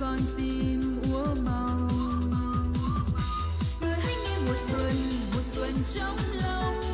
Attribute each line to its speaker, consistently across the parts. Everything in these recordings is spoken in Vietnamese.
Speaker 1: con tim úa màu. Người hãy nghe mùa xuân mùa xuân trong lòng.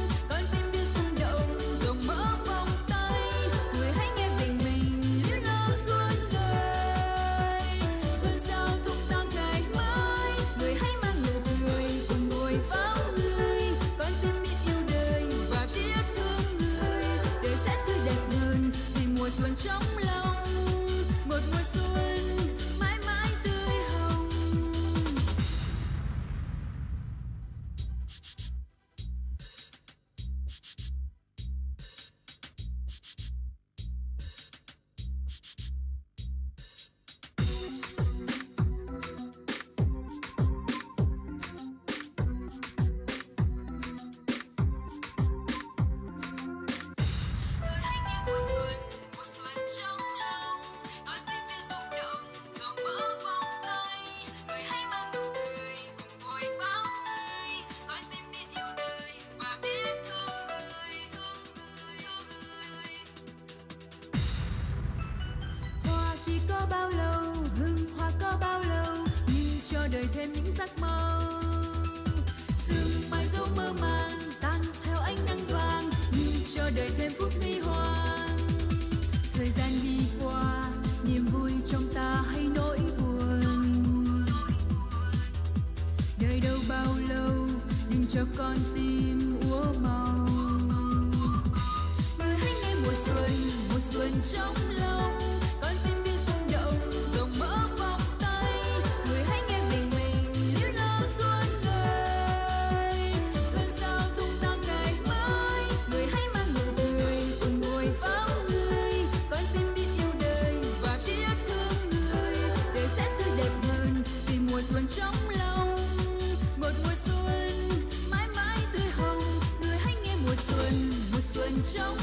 Speaker 1: cho đời thêm những giấc mơ. Sương mai dấu mơ màng tan theo ánh nắng vàng, nhưng cho đời thêm phút huy hoàng. Thời gian đi qua, niềm vui trong ta hay nỗi buồn? Đời đâu bao lâu đừng cho con tim úa màu? Người hãy nghe mùa xuân mùa xuân trong trong